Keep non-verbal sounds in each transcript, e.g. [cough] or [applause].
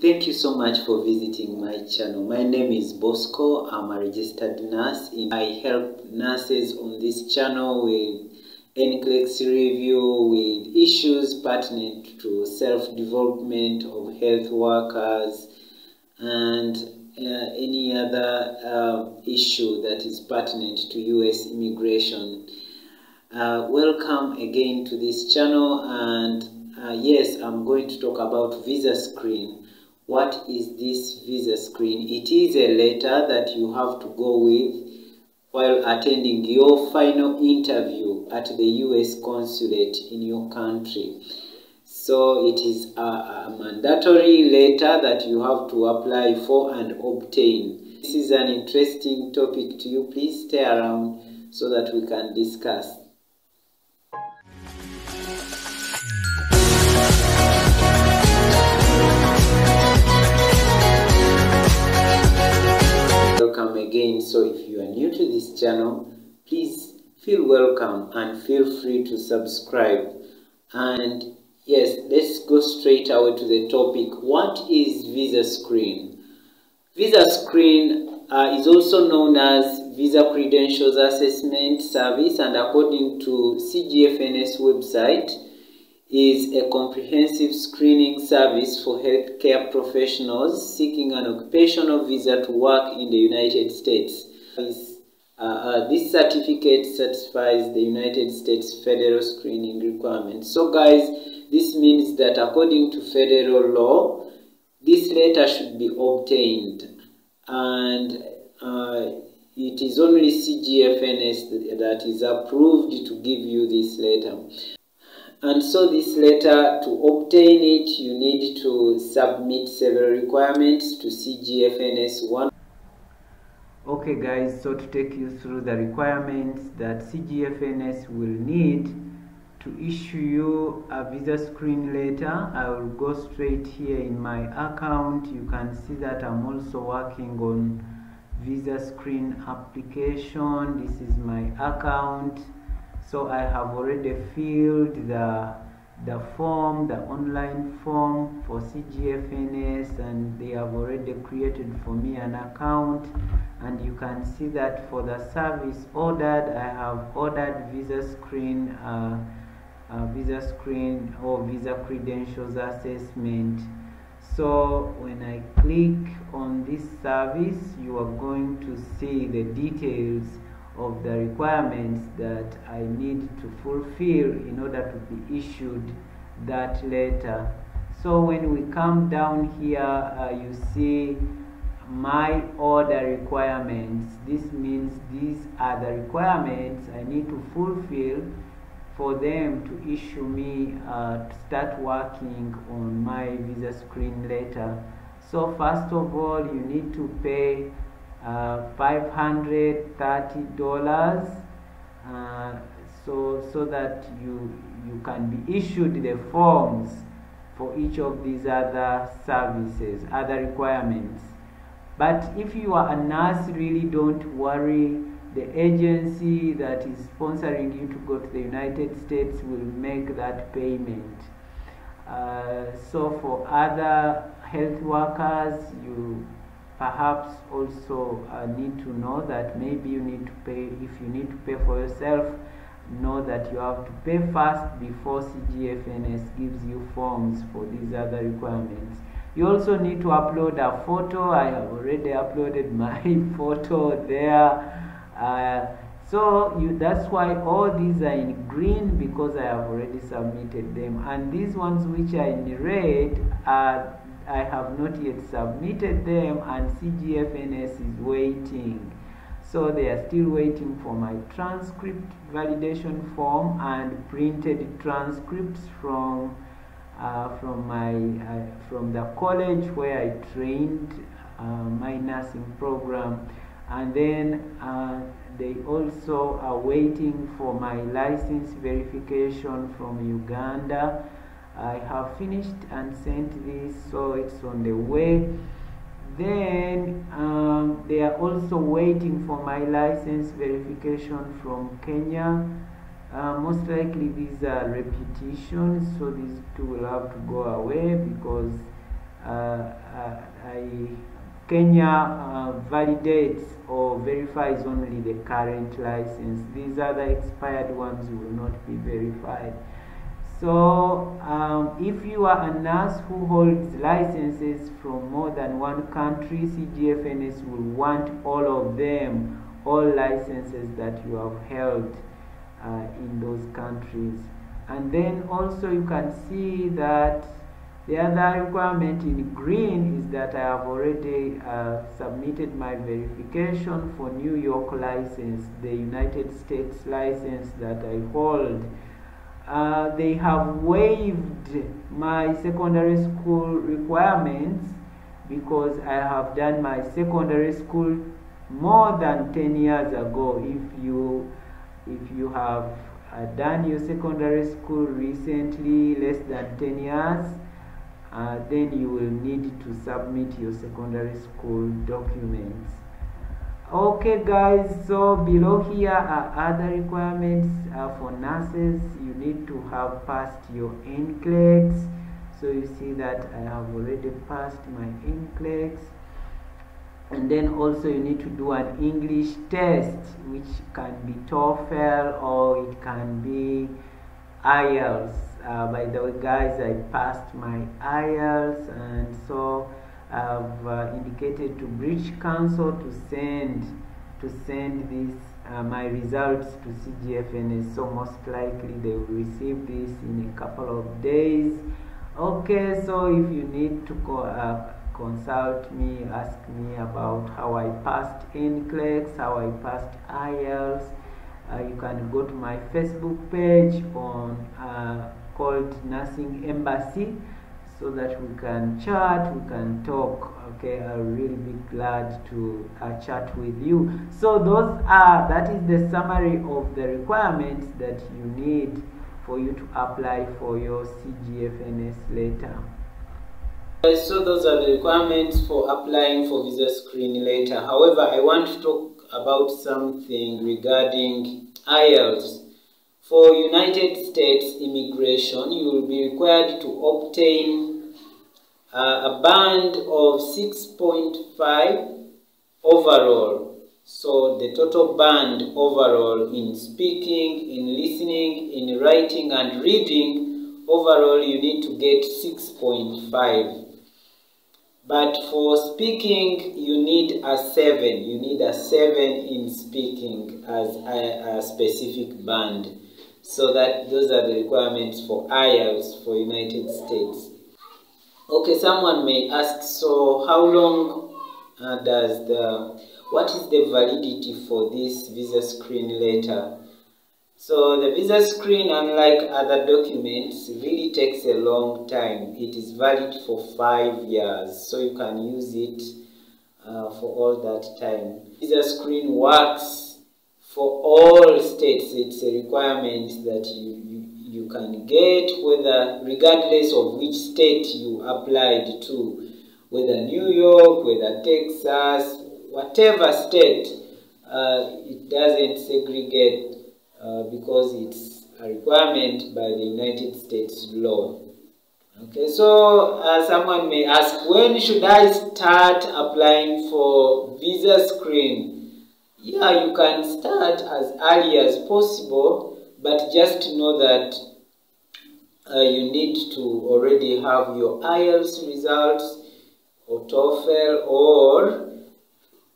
Thank you so much for visiting my channel. My name is Bosco. I'm a registered nurse. And I help nurses on this channel with NCLEX review, with issues pertinent to self-development of health workers and uh, any other uh, issue that is pertinent to US immigration. Uh, welcome again to this channel and uh, yes, I'm going to talk about visa screen. What is this visa screen? It is a letter that you have to go with while attending your final interview at the US consulate in your country. So it is a, a, mandatory letter that you have to apply for and obtain. This is an interesting topic to you. Please stay around so that we can discuss. Again. So if you are new to this channel, please feel welcome and feel free to subscribe. And yes, let's go straight away to the topic. What is visa screen? Visa screen uh, is also known as Visa Credentials Assessment Service and according to CGFNS website, is a comprehensive screening service for healthcare professionals seeking an occupational visa to work in the United States. This, uh, uh, this certificate satisfies the United States federal screening requirements. So guys, this means that according to federal law, this letter should be obtained and uh, it is only CGFNS that is approved to give you this letter. And so this letter, to obtain it, you need to submit several requirements to CGFNS 1. Okay guys, so to take you through the requirements that CGFNS will need to issue you a visa screen letter, I will go straight here in my account. You can see that I'm also working on visa screen application. This is my account so I have already filled the the form the online form for CGFNS and they have already created for me an account. And you can see that for the service ordered I have ordered visa screen uh, uh, visa screen or visa credentials assessment. So when I click on this service you are going to see the details of the requirements that I need to fulfill in order to be issued that letter. So when we come down here, uh, you see my order requirements. This means these are the requirements I need to fulfill for them to issue me uh, to start working on my visa screen letter. So first of all, you need to pay $530 uh, so so that you you can be issued the forms for each of these other services other requirements. But if you are a nurse really don't worry. The agency that is sponsoring you to go to the United States will make that payment. Uh, so for other health workers you perhaps also uh, need to know that maybe you need to pay if you need to pay for yourself know that you have to pay first before CGFNS gives you forms for these other requirements. You also need to upload a photo. I have already uploaded [laughs] my photo there. Uh, so you, that's why all these are in green because I have already submitted them. And these ones which are in red are I have not yet submitted them and CGFNS is waiting. So they are still waiting for my transcript validation form and printed transcripts from uh, from my uh, from the college where I trained uh, my nursing program and then uh, they also are waiting for my license verification from Uganda I have finished and sent this so it's on the way then um, they are also waiting for my license verification from Kenya uh, most likely these are repetitions so these two will have to go away because uh, Kenya uh, validates or verifies only the current license. These other expired ones will not be verified. So um, if you are a nurse who holds licenses from more than one country, CGFNS will want all of them, all licenses that you have held uh, in those countries. And then also you can see that the other requirement in green is that I have already uh, submitted my verification for New York license, the United States license that I hold. Uh, they have waived my secondary school requirements because I have done my secondary school more than 10 years ago. If you, if you have uh, done your secondary school recently, less than 10 years, uh, then you will need to submit your secondary school documents okay guys so below here are other requirements. Uh, for nurses you need to have passed your NCLEX. So you see that I have already passed my NCLEX. And then also you need to do an English test which can be TOEFL or it can be IELTS uh, by the way guys I passed my IELTS and so I've uh, indicated to British Council to send to send this uh, my results to CGFNS so most likely they will receive this in a couple of days. Okay so if you need to co uh, consult me ask me about how I passed NCLEX how I passed IELTS uh, you can go to my Facebook page on uh, called Nursing Embassy so that we can chat, we can talk. Okay, I'll really be glad to uh, chat with you. So those are that is the summary of the requirements that you need for you to apply for your CGFNS later. So those are the requirements for applying for visa screen later. However, I want to talk about something regarding IELTS. For United States immigration, you will be required to obtain uh, a band of 6.5 overall. So the total band overall in speaking, in listening, in writing and reading, overall you need to get 6.5. But for speaking, you need a 7. You need a 7 in speaking as a, a specific band. So that those are the requirements for IELTS for United States. Okay, someone may ask, so how long uh, does the, what is the validity for this visa screen letter? So the visa screen, unlike other documents, really takes a long time. It is valid for five years, so you can use it uh, for all that time. Visa screen works for all states, it's a requirement that you, you, you can get, whether regardless of which state you applied to, whether New York, whether Texas, whatever state, uh, it doesn't segregate uh, because it's a requirement by the United States law. Okay, so uh, someone may ask, when should I start applying for visa screen? Yeah, you can start as early as possible, but just know that uh, you need to already have your IELTS results or TOEFL or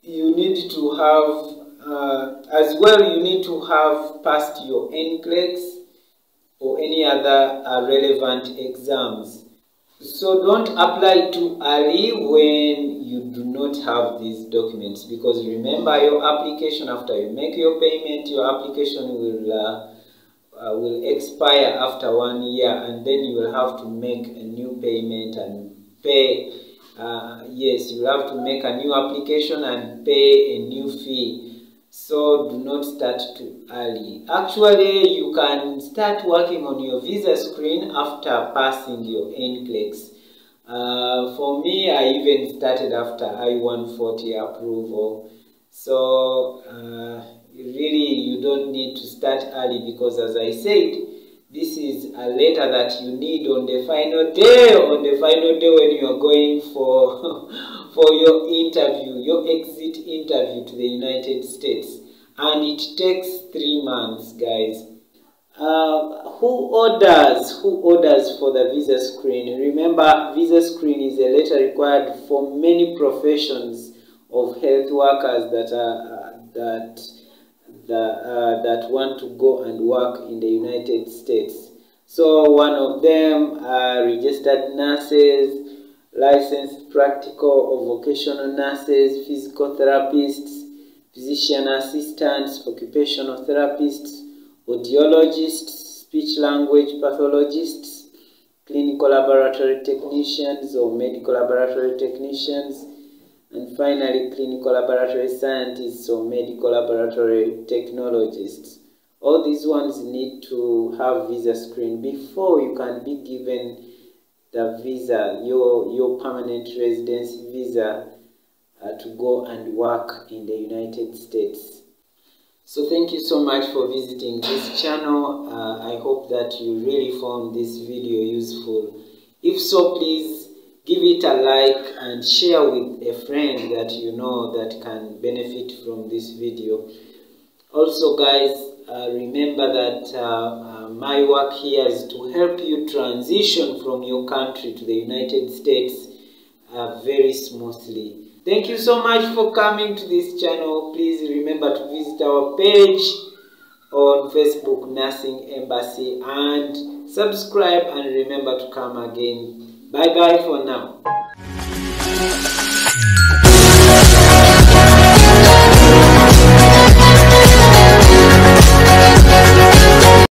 you need to have, uh, as well you need to have passed your NCLEX or any other uh, relevant exams. So don't apply too early when you do not have these documents because remember your application after you make your payment your application will uh, uh, will expire after one year and then you will have to make a new payment and pay uh, yes you have to make a new application and pay a new fee so do not start too early. Actually, you can start working on your visa screen after passing your NCLEX. Uh, for me, I even started after I-140 approval. So uh, really, you don't need to start early because as I said, this is a letter that you need on the final day, on the final day when you are going for, [laughs] for your interview, your exit interview to the United States. And it takes three months, guys. Uh, who orders? Who orders for the visa screen? Remember, visa screen is a letter required for many professions of health workers that are uh, that that, uh, that want to go and work in the United States. So one of them are registered nurses, licensed practical or vocational nurses, physical therapists, physician assistants, occupational therapists, audiologists, speech language pathologists, clinical laboratory technicians or medical laboratory technicians, and finally clinical laboratory scientists or medical laboratory technologists. All these ones need to have visa screen before you can be given the visa, your, your permanent residence visa uh, to go and work in the United States. So thank you so much for visiting this channel. Uh, I hope that you really found this video useful. If so, please give it a like and share with a friend that you know that can benefit from this video also guys uh, remember that uh, uh, my work here is to help you transition from your country to the United States uh, very smoothly. Thank you so much for coming to this channel. Please remember to visit our page on Facebook Nursing Embassy and subscribe and remember to come again. Bye bye for now.